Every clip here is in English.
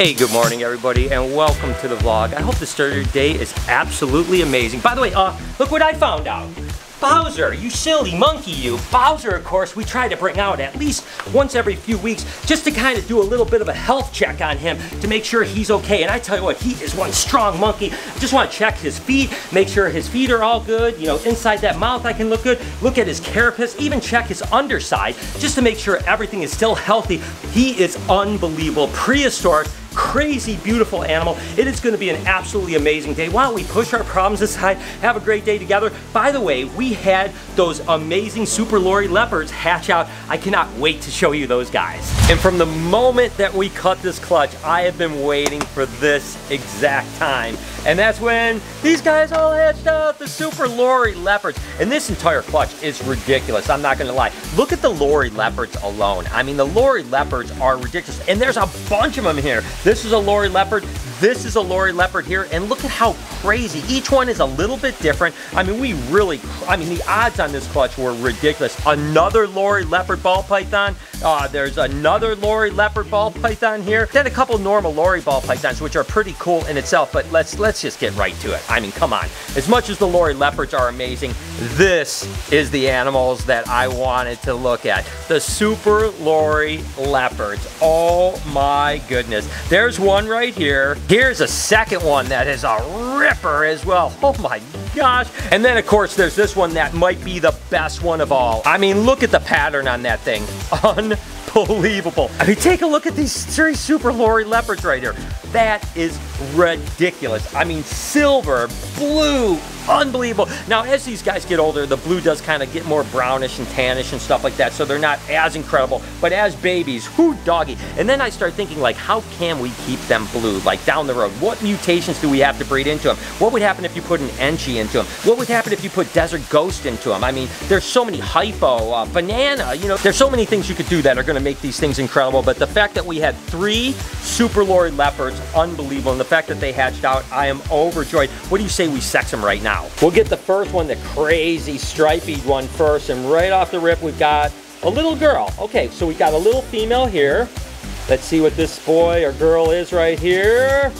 Hey, good morning everybody and welcome to the vlog. I hope the start of your day is absolutely amazing. By the way, uh, look what I found out. Bowser, you silly monkey you. Bowser, of course, we try to bring out at least once every few weeks just to kind of do a little bit of a health check on him to make sure he's okay. And I tell you what, he is one strong monkey. I just want to check his feet, make sure his feet are all good. You know, inside that mouth I can look good. Look at his carapace, even check his underside just to make sure everything is still healthy. He is unbelievable, prehistoric, crazy beautiful animal. It is going to be an absolutely amazing day. Why don't we push our problems aside, have a great day together. By the way, we had those amazing Super Lori leopards hatch out. I cannot wait to show you those guys. And from the moment that we cut this clutch, I have been waiting for this exact time. And that's when these guys all hatched out, the Super Lori leopards. And this entire clutch is ridiculous, I'm not gonna lie. Look at the Lori leopards alone. I mean, the Lori leopards are ridiculous. And there's a bunch of them here. This is a Lori leopard. This is a Lori leopard here, and look at how crazy. Each one is a little bit different. I mean, we really, I mean, the odds on this clutch were ridiculous. Another Lori leopard ball python. Uh, there's another Lori leopard ball python here. Then a couple normal Lori ball pythons, which are pretty cool in itself, but let's, let's just get right to it. I mean, come on. As much as the Lori leopards are amazing, this is the animals that I wanted to look at. The Super Lori leopards. Oh my goodness. There's one right here. Here's a second one that is a ripper as well. Oh my gosh. And then of course there's this one that might be the best one of all. I mean, look at the pattern on that thing. Unbelievable. I mean, take a look at these three super Lori leopards right here. That is ridiculous. I mean, silver, blue, unbelievable. Now, as these guys get older, the blue does kind of get more brownish and tannish and stuff like that, so they're not as incredible. But as babies, whoo, doggy. And then I start thinking, like, how can we keep them blue, like down the road? What mutations do we have to breed into them? What would happen if you put an Enchi into them? What would happen if you put Desert Ghost into them? I mean, there's so many hypo, uh, banana, you know, there's so many things you could do that are going to make these things incredible. But the fact that we had three Super Lori leopards, unbelievable. And the fact that they hatched out, I am overjoyed. What do you say we sex them right now? We'll get the first one, the crazy stripy one first. And right off the rip, we've got a little girl. Okay, so we got a little female here. Let's see what this boy or girl is right here.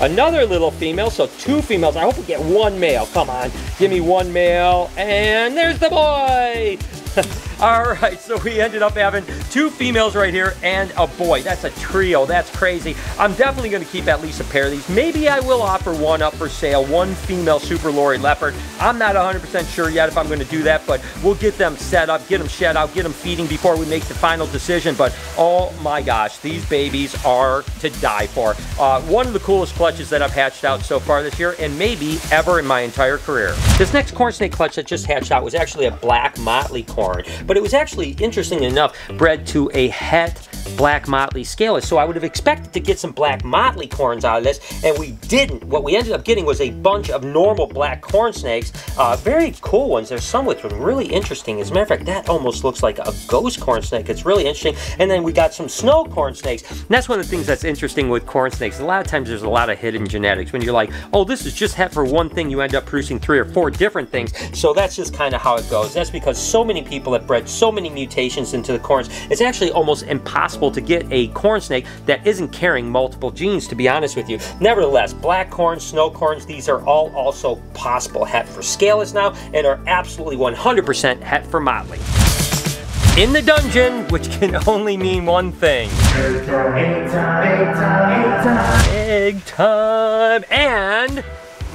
Another little female, so two females. I hope we get one male. Come on, give me one male. And there's the boy. All right, so we ended up having two females right here and a boy. That's a trio. That's crazy. I'm definitely going to keep at least a pair of these. Maybe I will offer one up for sale, one female Super Lori Leopard. I'm not 100% sure yet if I'm going to do that, but we'll get them set up, get them shed out, get them feeding before we make the final decision. But oh my gosh, these babies are to die for. Uh, one of the coolest clutches that I've hatched out so far this year and maybe ever in my entire career. This next corn snake clutch that just hatched out was actually a black motley corn but it was actually, interesting enough, bred to a het black motley scaleless. So I would have expected to get some black motley corns out of this, and we didn't. What we ended up getting was a bunch of normal black corn snakes. Uh, very cool ones. There's some with them really interesting. As a matter of fact, that almost looks like a ghost corn snake. It's really interesting. And then we got some snow corn snakes. And that's one of the things that's interesting with corn snakes. A lot of times there's a lot of hidden genetics. When you're like, oh, this is just for one thing, you end up producing three or four different things. So that's just kind of how it goes. That's because so many people have bred so many mutations into the corns. It's actually almost impossible to get a corn snake that isn't carrying multiple genes, to be honest with you. Nevertheless, black corns, snow corns, these are all also possible het for scaleless now and are absolutely 100% het for motley in the dungeon, which can only mean one thing. Egg time, egg time, egg time. And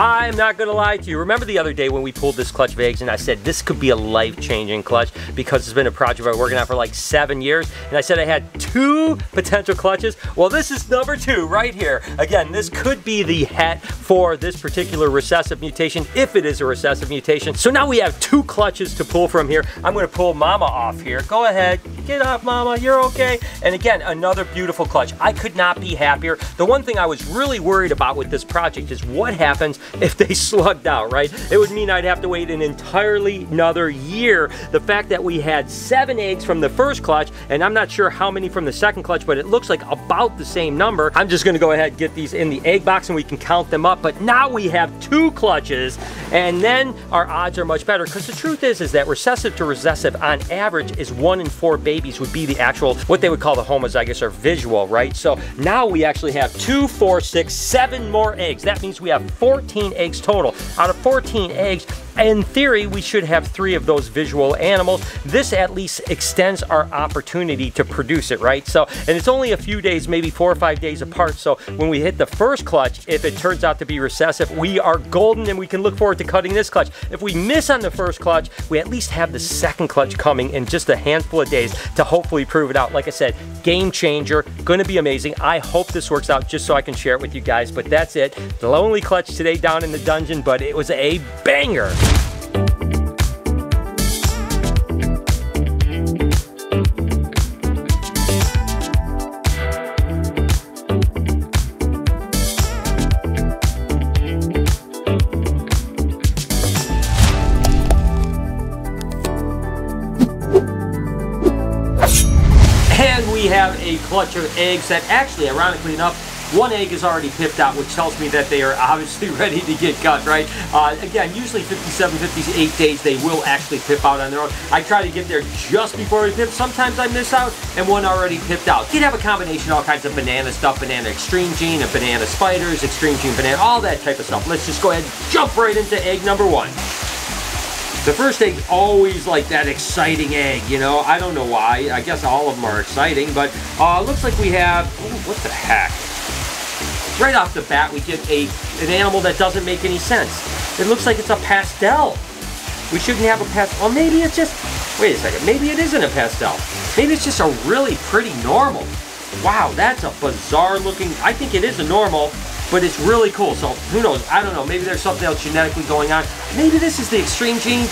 I'm not gonna lie to you. Remember the other day when we pulled this clutch of eggs and I said this could be a life-changing clutch because it's been a project I've been working on for like seven years and I said I had two potential clutches? Well, this is number two right here. Again, this could be the het for this particular recessive mutation if it is a recessive mutation. So now we have two clutches to pull from here. I'm gonna pull Mama off here. Go ahead, get up Mama, you're okay. And again, another beautiful clutch. I could not be happier. The one thing I was really worried about with this project is what happens if they slugged out, right? It would mean I'd have to wait an entirely another year. The fact that we had seven eggs from the first clutch, and I'm not sure how many from the second clutch, but it looks like about the same number. I'm just gonna go ahead and get these in the egg box and we can count them up. But now we have two clutches, and then our odds are much better. Because the truth is, is that recessive to recessive on average is one in four babies would be the actual, what they would call the homozygous or visual, right? So now we actually have two, four, six, seven more eggs. That means we have 14 eggs total. Out of 14 eggs, in theory, we should have three of those visual animals. This at least extends our opportunity to produce it, right? So, and it's only a few days, maybe four or five days apart. So when we hit the first clutch, if it turns out to be recessive, we are golden and we can look forward to cutting this clutch. If we miss on the first clutch, we at least have the second clutch coming in just a handful of days to hopefully prove it out. Like I said, game changer, gonna be amazing. I hope this works out just so I can share it with you guys, but that's it. The lonely clutch today down in the dungeon, but it was a banger. Of eggs that actually, ironically enough, one egg is already pipped out, which tells me that they are obviously ready to get cut, right? Uh, again, usually 57, 58 days, they will actually pip out on their own. I try to get there just before we pip. Sometimes I miss out, and one already pipped out. You can have a combination, of all kinds of banana stuff, banana extreme gene, and banana spiders, extreme gene banana, all that type of stuff. Let's just go ahead and jump right into egg number one. The first egg always like that exciting egg, you know. I don't know why. I guess all of them are exciting, but uh, looks like we have, ooh, what the heck? Right off the bat, we get a an animal that doesn't make any sense. It looks like it's a pastel. We shouldn't have a pastel. Well, maybe it's just, wait a second, maybe it isn't a pastel. Maybe it's just a really pretty normal. Wow, that's a bizarre looking, I think it is a normal, but it's really cool. So who knows? I don't know. Maybe there's something else genetically going on. Maybe this is the extreme gene.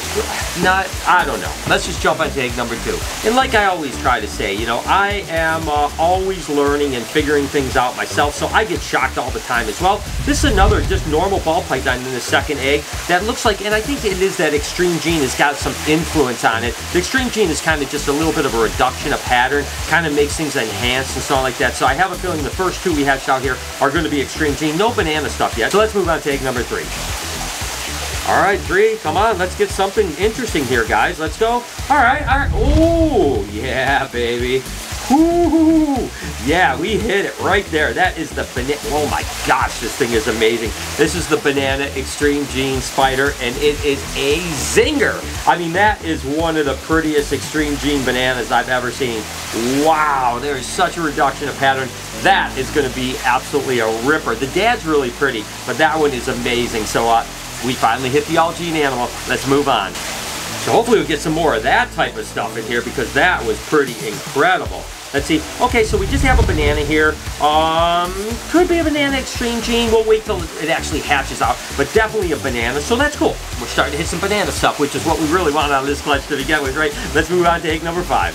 Not, I don't know. Let's just jump onto egg number two. And like I always try to say, you know, I am uh, always learning and figuring things out myself. So I get shocked all the time as well. This is another just normal ball python in the second egg that looks like, and I think it is that extreme gene has got some influence on it. The extreme gene is kind of just a little bit of a reduction, a pattern, kind of makes things enhanced and stuff like that. So I have a feeling the first two we hatched out here are going to be extreme gene no banana stuff yet. So let's move on to egg number three. All right, three, come on, let's get something interesting here, guys. Let's go. All right, all right. Oh, yeah, baby. Woo! Yeah, we hit it right there. That is the banana. Oh my gosh, this thing is amazing. This is the Banana Extreme Gene Spider, and it is a zinger. I mean, that is one of the prettiest Extreme Gene bananas I've ever seen. Wow, there is such a reduction of pattern. That is going to be absolutely a ripper. The dad's really pretty, but that one is amazing. So uh, we finally hit the all gene animal. Let's move on. So hopefully we'll get some more of that type of stuff in here because that was pretty incredible. Let's see. Okay, so we just have a banana here. Um, could be a banana extreme gene. We'll wait till it actually hatches out, but definitely a banana. So that's cool. We're starting to hit some banana stuff, which is what we really want out of this clutch to begin with, right? Let's move on to egg number five.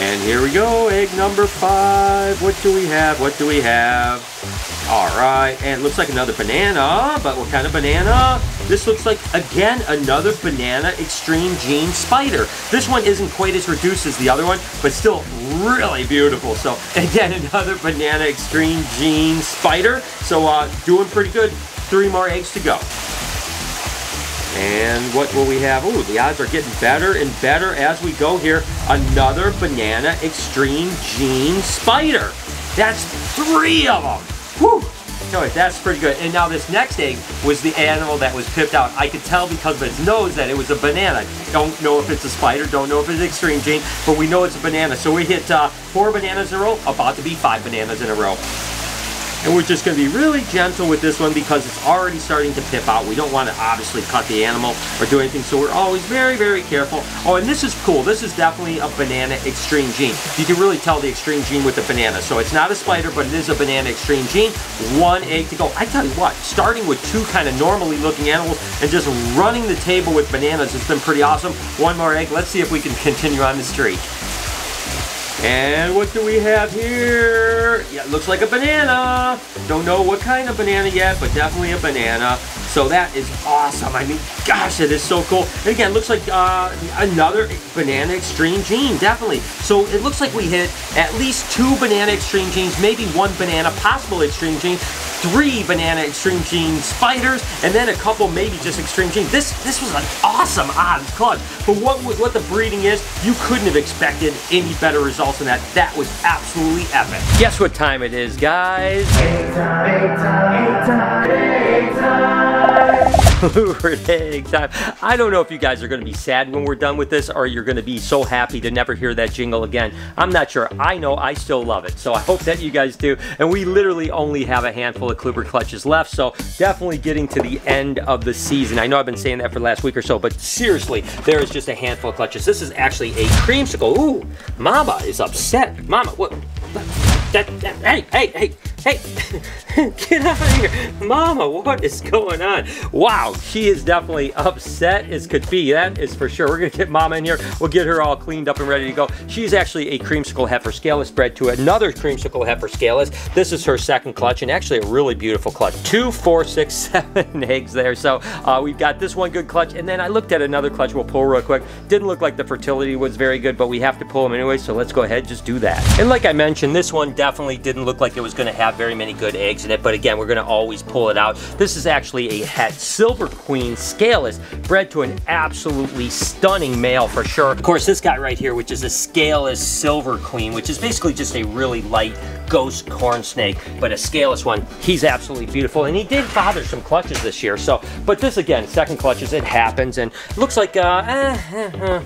And here we go, egg number five. What do we have? What do we have? All right, and it looks like another banana, but what kind of banana? This looks like, again, another banana extreme gene spider. This one isn't quite as reduced as the other one, but still really beautiful. So again, another banana extreme gene spider. So uh, doing pretty good. Three more eggs to go. And what will we have? Oh, the odds are getting better and better as we go here. Another Banana Extreme Gene Spider. That's three of them. Whew. That's pretty good. And now this next egg was the animal that was pipped out. I could tell because of its nose that it was a banana. Don't know if it's a spider, don't know if it's an extreme gene, but we know it's a banana. So we hit uh, four bananas in a row, about to be five bananas in a row. And we're just going to be really gentle with this one because it's already starting to pip out. We don't want to obviously cut the animal or do anything, so we're always very, very careful. Oh, and this is cool. This is definitely a banana extreme gene. You can really tell the extreme gene with the banana. So it's not a spider, but it is a banana extreme gene. One egg to go. I tell you what, starting with two kind of normally looking animals and just running the table with bananas has been pretty awesome. One more egg. Let's see if we can continue on the streak. And what do we have here? Yeah, looks like a banana. Don't know what kind of banana yet, but definitely a banana. So that is awesome. I mean, gosh, it is so cool. And again, looks like uh, another banana extreme gene, definitely. So it looks like we hit at least two banana extreme genes, maybe one banana possible extreme gene. three banana extreme gene spiders, and then a couple maybe just extreme gene. This this was an awesome odds clutch. But what what the breeding is, you couldn't have expected any better results than that. That was absolutely epic. Guess what time it is, guys? Egg time, egg time, egg Egg time. I don't know if you guys are going to be sad when we're done with this or you're going to be so happy to never hear that jingle again. I'm not sure. I know I still love it. So I hope that you guys do. And we literally only have a handful of colubrid clutches left. So definitely getting to the end of the season. I know I've been saying that for the last week or so, but seriously, there is just a handful of clutches. This is actually a creamsicle. Ooh, Mama is upset. Mama, what? That, that, hey, hey, hey, hey, get out of here. Mama, what is going on? Wow, she is definitely upset as could be. That is for sure. We're gonna get Mama in here. We'll get her all cleaned up and ready to go. She's actually a creamsicle het for scaleless bred to another creamsicle het for scaleless. This is her second clutch and actually a really beautiful clutch. Two, four, six, seven eggs there. So uh, we've got this one good clutch and then I looked at another clutch we'll pull real quick. Didn't look like the fertility was very good, but we have to pull them anyway. So let's go ahead just do that. And like I mentioned, this one definitely didn't look like it was gonna have very many good eggs in it, but again, we're gonna always pull it out. This is actually a het silver queen scaleless, bred to an absolutely stunning male for sure. Of course, this guy right here, which is a scaleless silver queen, which is basically just a really light ghost corn snake, but a scaleless one. He's absolutely beautiful, and he did father some clutches this year. So, but this again, second clutches, it happens, and looks like uh, eh, eh, eh,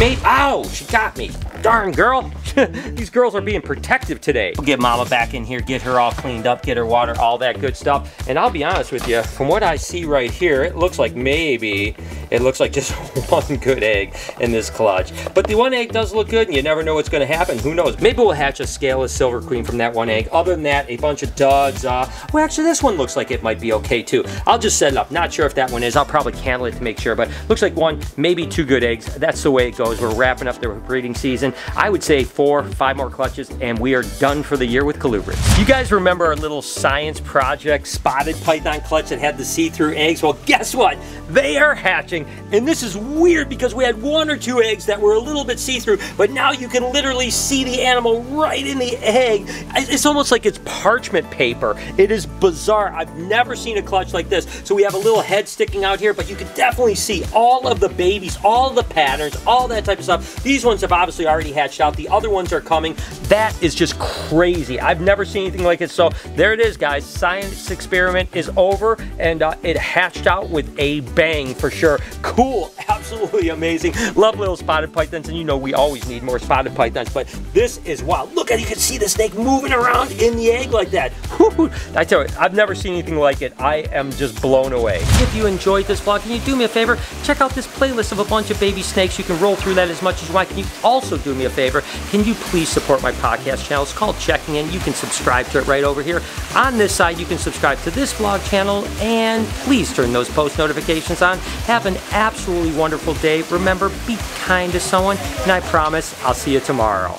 Mate, ow, she got me. Darn girl. These girls are being protective today. We'll get mama back in here, get her all cleaned up, get her water, all that good stuff. And I'll be honest with you, from what I see right here, it looks like maybe, it looks like just one good egg in this clutch. But the one egg does look good and you never know what's gonna happen. Who knows? Maybe we'll hatch a scaleless silver queen from that one egg. Other than that, a bunch of duds. Uh, well, actually this one looks like it might be okay too. I'll just set it up. Not sure if that one is. I'll probably candle it to make sure, but looks like one, maybe two good eggs. That's the way it goes goes. We're wrapping up the breeding season. I would say four, five more clutches, and we are done for the year with colubrids. You guys remember our little science project spotted python clutch that had the see-through eggs? Well, guess what? They are hatching, and this is weird because we had one or two eggs that were a little bit see-through, but now you can literally see the animal right in the egg. It's almost like it's parchment paper. It is bizarre. I've never seen a clutch like this. So we have a little head sticking out here, but you can definitely see all of the babies, all the patterns, all that type of stuff. These ones have obviously already hatched out. The other ones are coming. That is just crazy. I've never seen anything like it. So there it is, guys. Science experiment is over, and uh, it hatched out with a bang for sure. Cool, absolutely amazing. Love little spotted pythons, and you know we always need more spotted pythons, but this is wild. Look at you can see the snake moving around in the egg like that. I tell you, I've never seen anything like it. I am just blown away. If you enjoyed this vlog, can you do me a favor? Check out this playlist of a bunch of baby snakes. You can roll through that as much as you want. Can you also do me a favor? Can you please support my podcast channel? It's called Checking In. You can subscribe to it right over here. On this side, you can subscribe to this vlog channel, and please turn those post notifications on. Have an absolutely wonderful day. Remember, be kind to someone, and I promise I'll see you tomorrow.